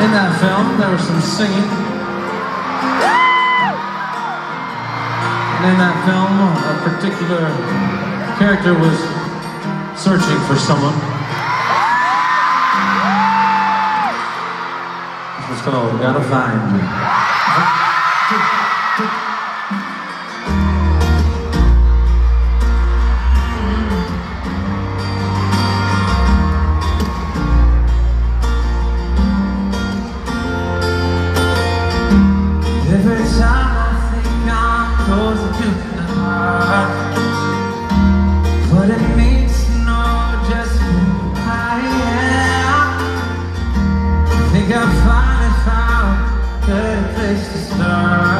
In that film, there was some singing. And in that film, a particular character was searching for someone. It's called Gotta Find Me. I finally found a place to start